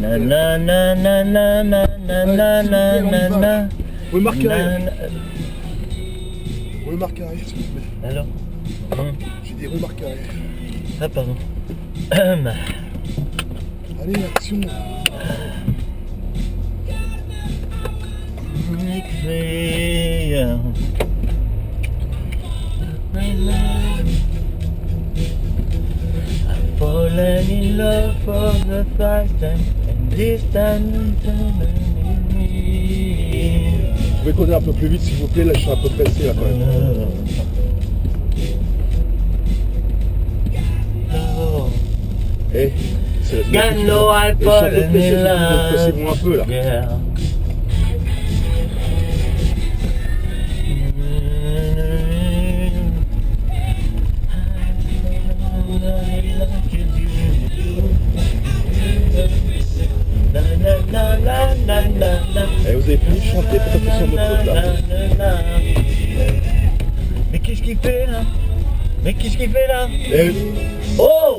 Na plaît. na na na na na na na na na na. Oui, marquez Na, arrière. na. Oui, marquez arrière, s'il vous plaît. Alors. J'ai marquez arrière. Ah pardon. Allez, action. Écrire. Fallen in love for the first time Vous pouvez conduire un peu plus vite, s'il vous plaît. Là, je suis un peu pressé, là, quand même. Eh, c'est la Et je suis un peu fallen pressé, in je vais love. vous un peu, là. Vous votre là. Mais qu'est-ce qu'il fait là? Mais qu'est-ce qu'il fait là? Eh, Oh!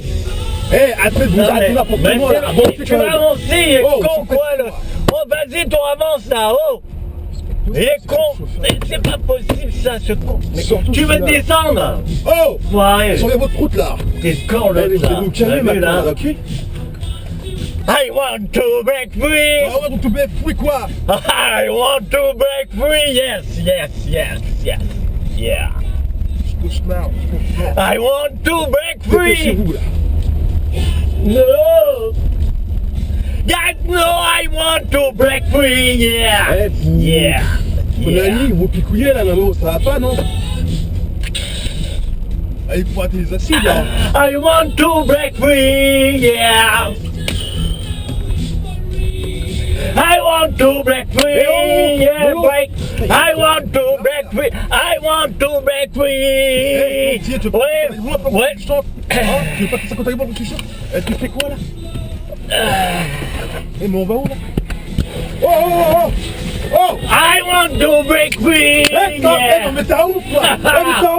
Eh, arrêtez de vous mais- là pour tout le monde, là. tu- Avancez Tu quand vas avancer, il est Oh, con quoi là. Oh vas-y, toi avance là, oh. Il est con. Mais c'est pas possible ça, ce con. Mais Surtout Tu veux descendre? Oh! Ouais, Sur votre route, là. T'es con là, vous calmer vu, maintenant, là? ok? I want to break free I want to bête, fouille quoi I want to break free Yes, yes, yes, yes, yeah Cauchemar, cauchemar. I want to break free No! God, no, I want to break free, yeah! Eh, vous- Yeah! Mon yeah. ami, vous picouillez là, maman, ça va pas, non Ah, il faut les acides, là I want to break free, yeah! I want to break free. Yeah, break. I want to break free. I want to break free. Ouais, ouais. Tu veux pas que ça compte à Tu fais quoi là Et mais on va où là Oh, oh, oh. I want to break free. Yeah. ecco, metà uffra, e metà.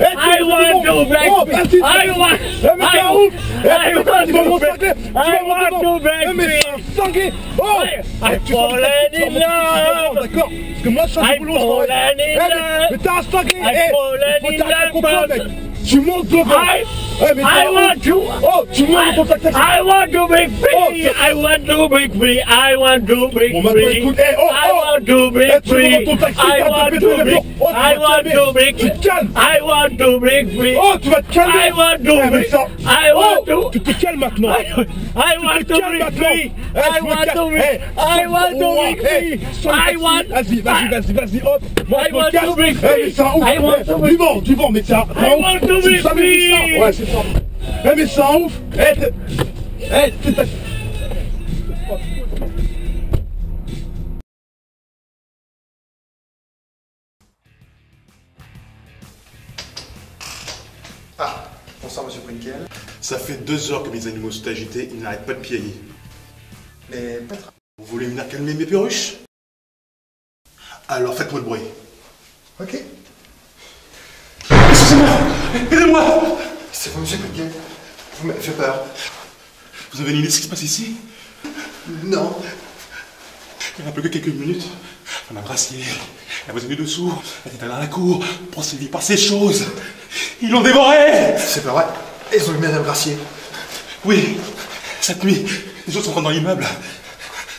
I want to break free. I want, I want, I want to break free. I want to break free. I've in love. D'accord, parce que moi, ça, c'est boulot, je travaille. Mais t'as un stingué, eh, faut t'arrêter de comprendre, mec. Tu montes le bras. I want to. Oh, I, I want to be free. I want to be free. I want to be free. I want to be free. I want to be. I want to be. I want to be free. Oh, to vas te. I want to be. I want to. Tu te calmes maintenant. I want to be free. I want to be. I want to be free. I want. Vas-y, vas-y, vas-y, vas-y. I want to be free. I want to be. Du vent, du vent, mais ça. I want to be free. Eh, t'es- eh, t'es pas... Ah, bonsoir Monsieur Prinkel. Ça fait deux heures que mes animaux sont agités, ils n'arrêtent pas de piailler. Mais pas trop. Vous voulez venir calmer mes perruches? Alors faites-moi le bruit. Ok. Excusez-moi Aidez-moi C'est vous Monsieur Prinkel. Vous m'avez fait peur. Vous avez une idée de ce qui se passe ici? Non. Il n'y a plus que quelques minutes. Madame Gracier, elle vous a mis dessous, elle était dans la cour, poursuivie par ces choses. Ils l'ont dévoré C'est pas vrai. Ils ont eu Madame Gracier. Oui, cette nuit, des choses sont rentrées dans l'immeuble.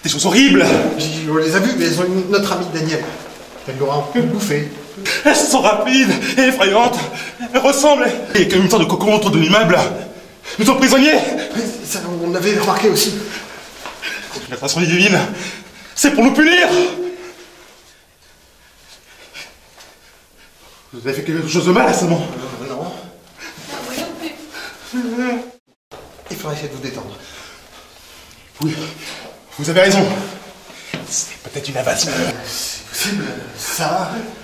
Des choses horribles On les a vus, mais ils ont eu notre ami Daniel. Elle l'aura un peu bouffé. Elles sont rapides et effrayantes. Elles ressemblent. A comme une sorte de cocon autour de l'immeuble. Nous sommes prisonniers Mais ça, on avait remarqué aussi. La façon divine, c'est pour nous punir Vous avez fait quelque chose de mal récemment Euh, non. Il faudrait essayer de vous détendre. Oui, vous avez raison. C'est peut-être une invasion. Simle sahip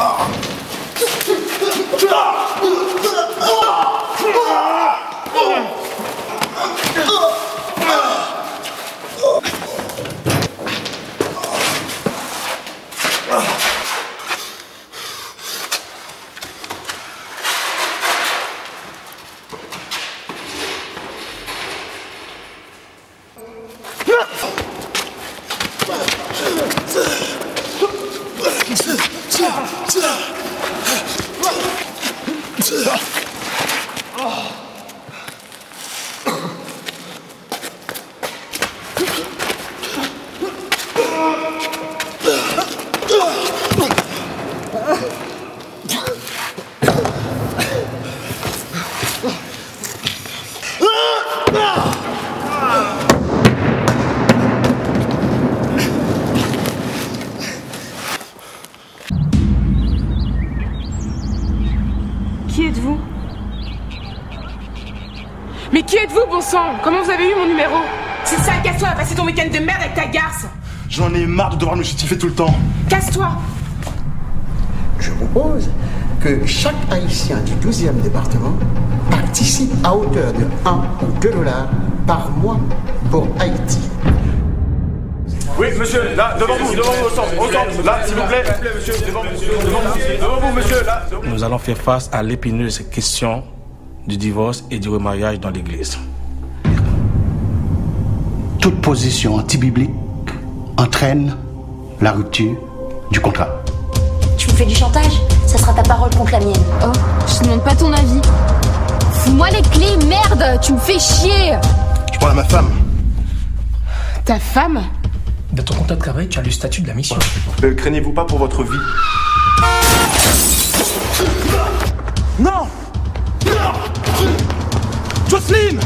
Oh. Bon sang Comment vous avez eu mon numéro C'est ça, casse-toi, passer ton week-end de merde avec ta garce J'en ai marre de devoir me justifier tout le temps. Casse-toi Je propose que chaque Haïtien du 12e département participe à hauteur de 1 ou 2 dollars par mois pour Haïti. Oui, monsieur, là, devant vous, devant vous, au centre, au centre, là, s'il vous plaît. monsieur, devant vous, devant vous, devant vous, monsieur, là. Nous allons faire face à l'épineuse question du divorce et du remariage dans l'Église toute position anti-biblique entraîne la rupture du contrat. Tu me fais du chantage? Ça sera ta parole contre la mienne. Oh, je demande pas ton avis. Fous-moi les clés, merde Tu me fais chier Tu parles à ma femme. Ta femme? Dans ton contrat de travail, tu as le statut de la mission. Euh, Craignez-vous pas pour votre vie? Non Non Jocelyne